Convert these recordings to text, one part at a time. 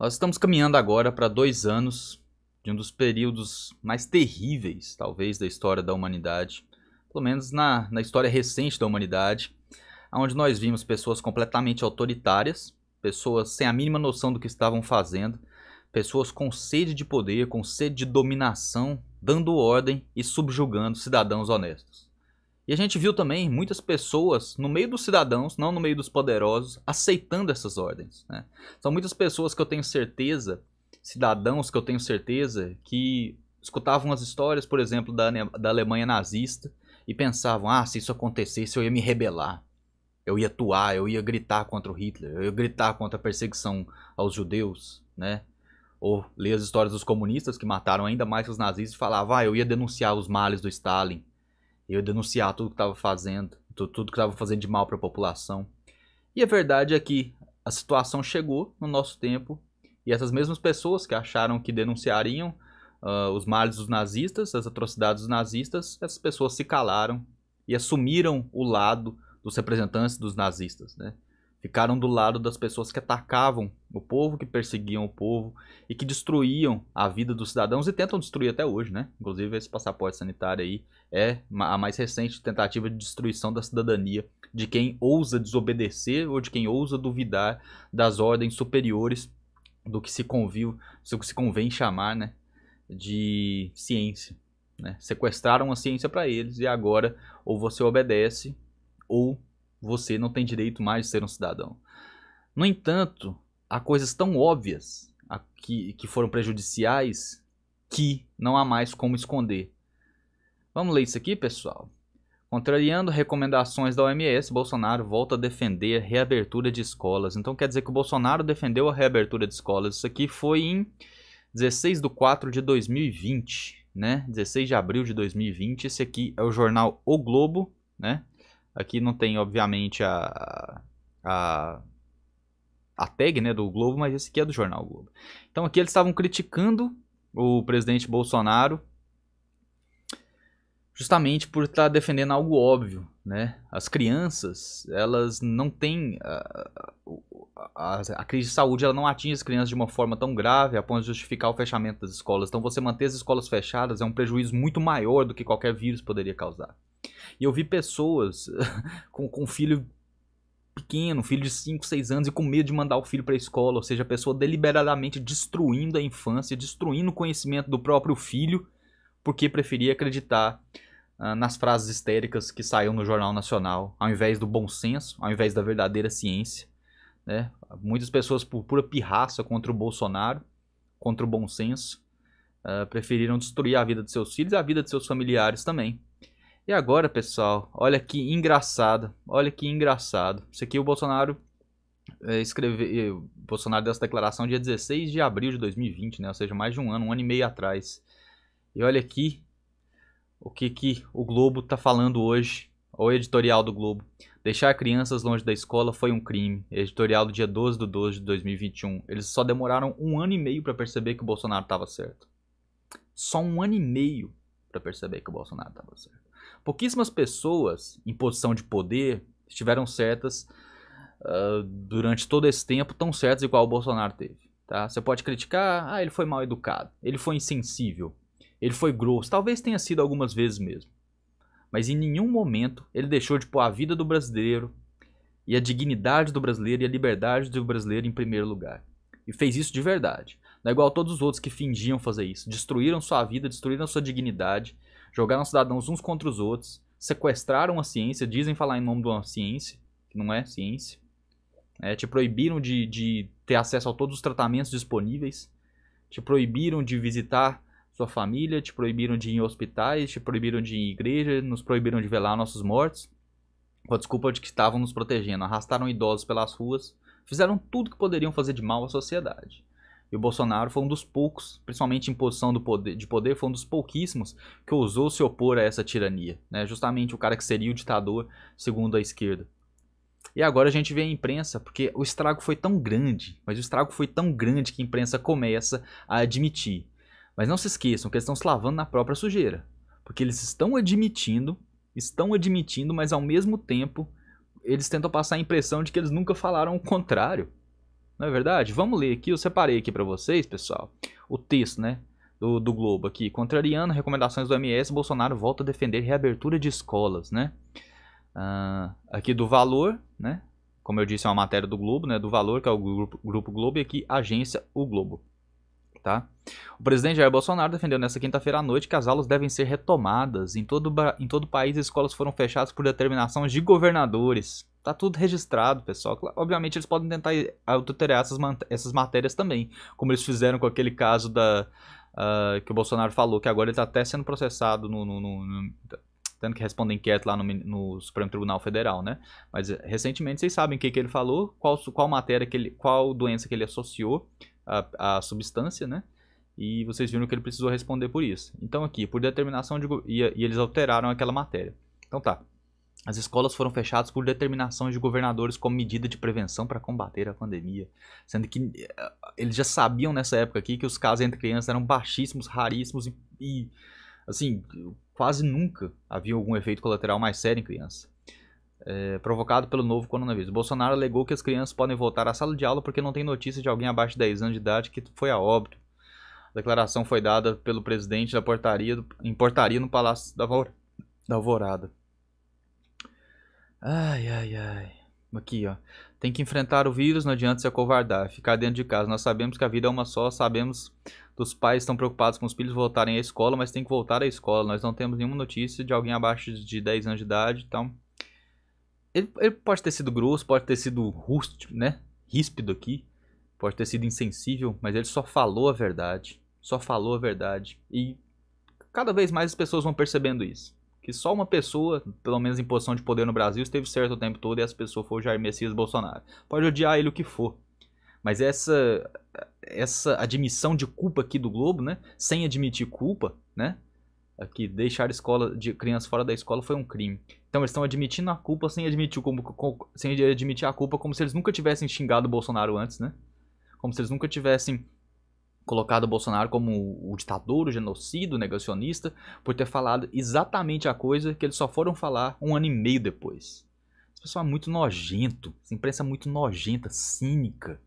Nós estamos caminhando agora para dois anos de um dos períodos mais terríveis, talvez, da história da humanidade, pelo menos na, na história recente da humanidade, onde nós vimos pessoas completamente autoritárias, pessoas sem a mínima noção do que estavam fazendo, pessoas com sede de poder, com sede de dominação, dando ordem e subjugando cidadãos honestos. E a gente viu também muitas pessoas no meio dos cidadãos, não no meio dos poderosos, aceitando essas ordens. Né? São muitas pessoas que eu tenho certeza, cidadãos que eu tenho certeza, que escutavam as histórias, por exemplo, da, da Alemanha nazista e pensavam: ah, se isso acontecesse, eu ia me rebelar. Eu ia atuar, eu ia gritar contra o Hitler, eu ia gritar contra a perseguição aos judeus, né? Ou ler as histórias dos comunistas que mataram ainda mais os nazistas e falavam: ah, eu ia denunciar os males do Stalin eu denunciar tudo que estava fazendo, tudo, que estava fazendo de mal para a população. E a verdade é que a situação chegou no nosso tempo e essas mesmas pessoas que acharam que denunciariam uh, os males dos nazistas, as atrocidades dos nazistas, essas pessoas se calaram e assumiram o lado dos representantes dos nazistas, né? Ficaram do lado das pessoas que atacavam o povo, que perseguiam o povo e que destruíam a vida dos cidadãos e tentam destruir até hoje, né? Inclusive esse passaporte sanitário aí é a mais recente tentativa de destruição da cidadania de quem ousa desobedecer ou de quem ousa duvidar das ordens superiores do que se conviu, do que se convém chamar, né, de ciência. Né? Sequestraram a ciência para eles e agora ou você obedece ou você não tem direito mais de ser um cidadão. No entanto, há coisas tão óbvias que, que foram prejudiciais que não há mais como esconder. Vamos ler isso aqui, pessoal? Contrariando recomendações da OMS, Bolsonaro volta a defender reabertura de escolas. Então quer dizer que o Bolsonaro defendeu a reabertura de escolas. Isso aqui foi em 16 de 4 de 2020, né? 16 de abril de 2020. Esse aqui é o jornal O Globo, né? Aqui não tem, obviamente, a, a, a tag né, do Globo, mas esse aqui é do jornal Globo. Então aqui eles estavam criticando o presidente Bolsonaro justamente por estar tá defendendo algo óbvio, né? As crianças, elas não têm a, a, a, crise de saúde, ela não atinge as crianças de uma forma tão grave a ponto de justificar o fechamento das escolas. Então, você manter as escolas fechadas é um prejuízo muito maior do que qualquer vírus poderia causar. E eu vi pessoas com, com filho pequeno, filho de 5, 6 anos e com medo de mandar o filho para a escola, ou seja, a pessoa deliberadamente destruindo a infância, destruindo o conhecimento do próprio filho, porque preferia acreditar uh, nas frases histéricas que saíam no Jornal Nacional, ao invés do bom senso, ao invés da verdadeira ciência. Né? Muitas pessoas, por pura pirraça contra o Bolsonaro, contra o bom senso, uh, preferiram destruir a vida de seus filhos e a vida de seus familiares também. E agora, pessoal, olha que engraçado, olha que engraçado. Isso aqui o Bolsonaro é, escreveu, o Bolsonaro deu essa declaração dia 16 de abril de 2020, né? Ou seja, mais de um ano, um ano e meio atrás. E olha aqui o que, que o Globo está falando hoje, o editorial do Globo. Deixar crianças longe da escola foi um crime. Editorial do dia 12 de 12 de 2021. Eles só demoraram um ano e meio para perceber que o Bolsonaro estava certo. Só um ano e meio para perceber que o Bolsonaro estava certo. Pouquíssimas pessoas em posição de poder estiveram certas uh, durante todo esse tempo, tão certas igual o Bolsonaro teve. Tá? Você pode criticar, ah, ele foi mal educado, ele foi insensível, ele foi grosso, talvez tenha sido algumas vezes mesmo. Mas em nenhum momento ele deixou de pôr a vida do brasileiro e a dignidade do brasileiro e a liberdade do brasileiro em primeiro lugar. E fez isso de verdade. Não é igual a todos os outros que fingiam fazer isso. Destruíram sua vida, destruíram sua dignidade, jogaram cidadãos uns contra os outros, sequestraram a ciência, dizem falar em nome de uma ciência, que não é ciência. É, te proibiram de, de ter acesso a todos os tratamentos disponíveis, te proibiram de visitar sua família, te proibiram de ir em hospitais, te proibiram de ir em igreja, nos proibiram de velar nossos mortos, com a desculpa de que estavam nos protegendo, arrastaram idosos pelas ruas, fizeram tudo que poderiam fazer de mal à sociedade. E o Bolsonaro foi um dos poucos, principalmente em posição do poder, de poder, foi um dos pouquíssimos que ousou se opor a essa tirania. Né? Justamente o cara que seria o ditador, segundo a esquerda. E agora a gente vê a imprensa, porque o estrago foi tão grande, mas o estrago foi tão grande que a imprensa começa a admitir mas não se esqueçam que eles estão se lavando na própria sujeira. Porque eles estão admitindo, estão admitindo, mas ao mesmo tempo eles tentam passar a impressão de que eles nunca falaram o contrário. Não é verdade? Vamos ler aqui, eu separei aqui para vocês, pessoal, o texto, né? Do, do Globo aqui. Contrariando recomendações do MS, Bolsonaro volta a defender reabertura de escolas, né? Uh, aqui do Valor, né? Como eu disse, é uma matéria do Globo, né? Do Valor, que é o Grupo, grupo Globo, e aqui, Agência O Globo. Tá? O presidente Jair Bolsonaro defendeu nesta quinta-feira à noite que as aulas devem ser retomadas. Em todo, em todo o país, as escolas foram fechadas por determinação de governadores. Tá tudo registrado, pessoal. Obviamente, eles podem tentar adulterar essas, essas matérias também, como eles fizeram com aquele caso da uh, que o Bolsonaro falou, que agora ele está até sendo processado no, no, no, no tendo que responder inquérito lá no, no, Supremo Tribunal Federal, né? Mas recentemente vocês sabem o que, que ele falou, qual, qual matéria que ele, qual doença que ele associou a, a substância, né? E vocês viram que ele precisou responder por isso. Então aqui, por determinação de... E, e eles alteraram aquela matéria. Então tá. As escolas foram fechadas por determinação de governadores como medida de prevenção para combater a pandemia. Sendo que eh, eles já sabiam nessa época aqui que os casos entre crianças eram baixíssimos, raríssimos e, e assim, quase nunca havia algum efeito colateral mais sério em criança é, provocado pelo novo coronavírus. Bolsonaro alegou que as crianças podem voltar à sala de aula porque não tem notícia de alguém abaixo de 10 anos de idade que foi a óbito. A declaração foi dada pelo presidente da portaria em portaria no Palácio da Alvorada. Ai, ai, ai. Aqui, ó. Tem que enfrentar o vírus, não adianta se acovardar, ficar dentro de casa. Nós sabemos que a vida é uma só, sabemos dos pais estão preocupados com os filhos voltarem à escola, mas tem que voltar à escola. Nós não temos nenhuma notícia de alguém abaixo de 10 anos de idade, então ele, ele, pode ter sido grosso, pode ter sido rústico, né? Ríspido aqui. Pode ter sido insensível, mas ele só falou a verdade. Só falou a verdade. E cada vez mais as pessoas vão percebendo isso. Que só uma pessoa, pelo menos em posição de poder no Brasil, esteve certo o tempo todo e essa pessoa foi o Jair Messias Bolsonaro. Pode odiar ele o que for. Mas essa essa admissão de culpa aqui do Globo, né? Sem admitir culpa, né? Aqui, deixar escola de crianças fora da escola foi um crime. Então eles estão admitindo a culpa sem admitir, como, como, sem admitir a culpa como se eles nunca tivessem xingado o Bolsonaro antes, né? Como se eles nunca tivessem colocado o Bolsonaro como o ditador, o genocida, o negacionista, por ter falado exatamente a coisa que eles só foram falar um ano e meio depois. Esse pessoal é muito nojento, essa imprensa é muito nojenta, cínica.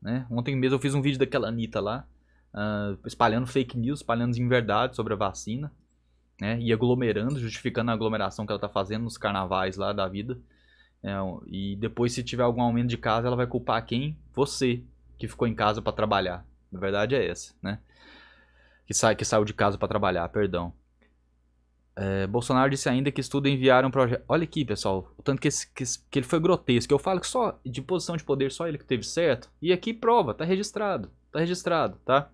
Né? Ontem mesmo eu fiz um vídeo daquela Anitta lá, uh, espalhando fake news, espalhando inverdade sobre a vacina né? E aglomerando, justificando a aglomeração que ela está fazendo nos carnavais lá da vida. É, e depois, se tiver algum aumento de casa, ela vai culpar quem? Você, que ficou em casa para trabalhar. A verdade é essa, né? Que, sai, que saiu de casa para trabalhar, perdão. É, Bolsonaro disse ainda que estuda enviar um projeto. Olha aqui, pessoal, o tanto que, esse, que, que, ele foi grotesco. Eu falo que só de posição de poder, só ele que teve certo. E aqui prova, tá registrado. Tá registrado, tá?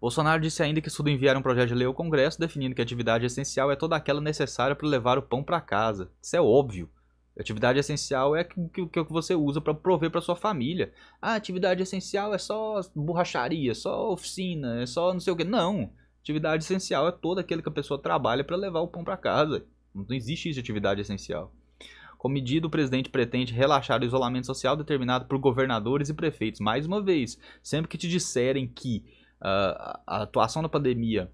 Bolsonaro disse ainda que estuda enviar um projeto de lei ao Congresso definindo que a atividade essencial é toda aquela necessária para levar o pão para casa. Isso é óbvio. Atividade essencial é o que, que, você usa para prover para sua família. A atividade essencial é só borracharia, só oficina, é só não sei o que. Não. Atividade essencial é toda aquela que a pessoa trabalha para levar o pão para casa. Não existe isso de atividade essencial. Com medida, o presidente pretende relaxar o isolamento social determinado por governadores e prefeitos. Mais uma vez, sempre que te disserem que uh, a atuação na pandemia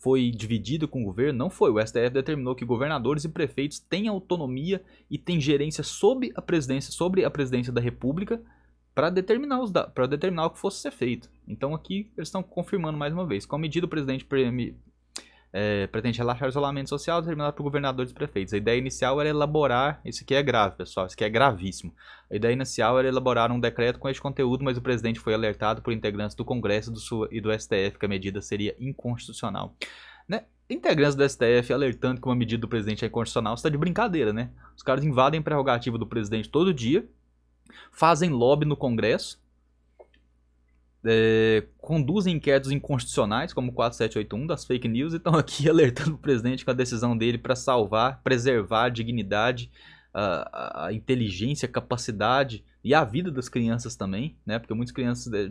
foi dividida com o governo, não foi. O STF determinou que governadores e prefeitos têm autonomia e têm gerência sobre a presidência, sobre a presidência da República para determinar, os para determinar o que fosse ser feito. Então aqui eles estão confirmando mais uma vez. Com a medida, o presidente é, pretende relaxar o isolamento social determinado por governadores e prefeitos. A ideia inicial era elaborar, isso aqui é grave, pessoal, isso aqui é gravíssimo. A ideia inicial era elaborar um decreto com este conteúdo, mas o presidente foi alertado por integrantes do Congresso do Sul e do STF que a medida seria inconstitucional. Né? Integrantes do STF alertando que uma medida do presidente é inconstitucional, está de brincadeira, né? Os caras invadem a prerrogativa do presidente todo dia, fazem lobby no Congresso, é, conduzem inquéritos inconstitucionais, como o 4781 das fake news, e estão aqui alertando o presidente com a decisão dele para salvar, preservar a dignidade, a, a, inteligência, a capacidade e a vida das crianças também, né? Porque muitas crianças é,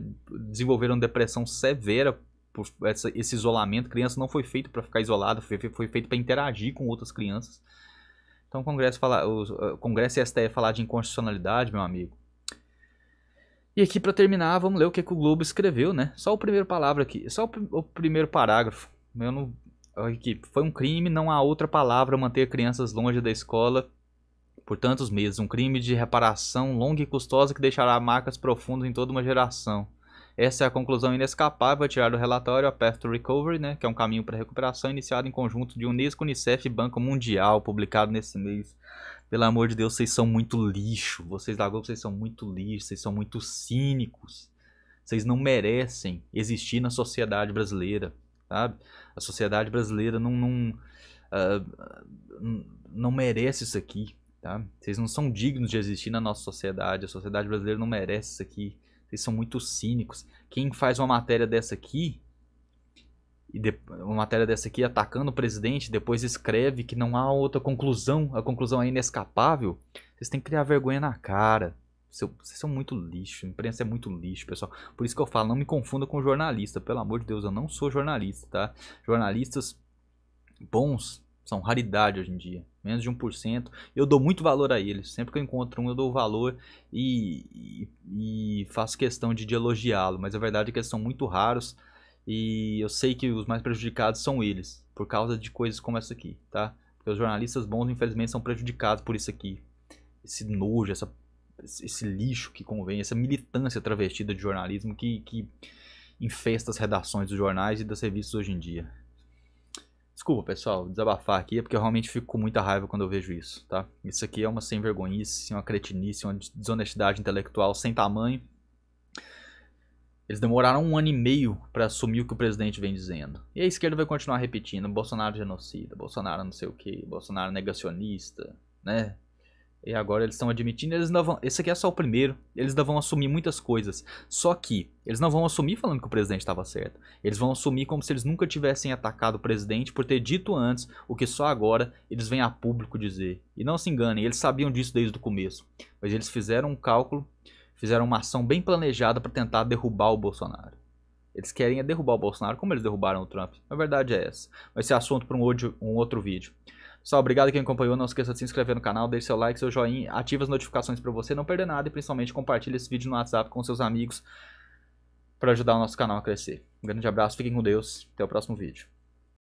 desenvolveram depressão severa por essa, esse isolamento. Criança não foi feita para ficar isolada, foi, foi feito para interagir com outras crianças. Então o Congresso, fala, o Congresso e a STF falar de inconstitucionalidade, meu amigo, e aqui para terminar, vamos ler o que, que, o Globo escreveu, né? Só o primeiro palavra aqui, só o, o primeiro parágrafo. Eu não, aqui, foi um crime, não há outra palavra manter crianças longe da escola por tantos meses, um crime de reparação longa e custosa que deixará marcas profundas em toda uma geração. Essa é a conclusão inescapável a tirar do relatório a Path to Recovery, né, que é um caminho para recuperação iniciado em conjunto de Unesco, Unicef e Banco Mundial, publicado nesse mês. Pelo amor de Deus, vocês são muito lixo. Vocês da Globo, vocês são muito lixo, vocês são muito cínicos. Vocês não merecem existir na sociedade brasileira, sabe? A sociedade brasileira não não, uh, não merece isso aqui, tá? Vocês não são dignos de existir na nossa sociedade. A sociedade brasileira não merece isso aqui. Vocês são muito cínicos. Quem faz uma matéria dessa aqui e de, uma matéria dessa aqui atacando o presidente, depois escreve que não há outra conclusão, a conclusão é inescapável, vocês têm que criar vergonha na cara. Vocês são muito lixo, a imprensa é muito lixo, pessoal. Por isso que eu falo, não me confunda com jornalista. Pelo amor de Deus, eu não sou jornalista, tá? Jornalistas bons são raridade hoje em dia. Menos de 1%. Eu dou muito valor a eles. Sempre que eu encontro um, eu dou valor e, e, e faço questão de, de elogiá-lo. Mas a verdade é que eles são muito raros. E eu sei que os mais prejudicados são eles. Por causa de coisas como essa aqui, tá? Porque os jornalistas bons, infelizmente, são prejudicados por isso aqui. Esse nojo, essa esse lixo que convém, essa militância travestida de jornalismo que, que infesta as redações dos jornais e das revistas hoje em dia. Desculpa, pessoal, desabafar aqui é porque eu realmente fico com muita raiva quando eu vejo isso, tá? Isso aqui é uma sem vergonhice, uma cretinice, uma desonestidade intelectual sem tamanho. Eles demoraram um ano e meio para assumir o que o presidente vem dizendo. E a esquerda vai continuar repetindo: Bolsonaro genocida, Bolsonaro não sei o que, Bolsonaro negacionista, né? E agora eles estão admitindo, eles não vão. Esse aqui é só o primeiro. Eles não vão assumir muitas coisas. Só que eles não vão assumir falando que o presidente estava certo. Eles vão assumir como se eles nunca tivessem atacado o presidente por ter dito antes o que só agora eles vêm a público dizer. E não se enganem, eles sabiam disso desde o começo. Mas eles fizeram um cálculo, fizeram uma ação bem planejada para tentar derrubar o Bolsonaro. Eles querem é derrubar o Bolsonaro como eles derrubaram o Trump. A verdade é essa. Vai ser assunto para um, um outro vídeo. Pessoal, obrigado quem acompanhou. Não esqueça de se inscrever no canal, deixe seu like, seu joinha, ative as notificações para você não perder nada e principalmente compartilhe esse vídeo no WhatsApp com seus amigos para ajudar o nosso canal a crescer. Um grande abraço, fiquem com Deus, até o próximo vídeo.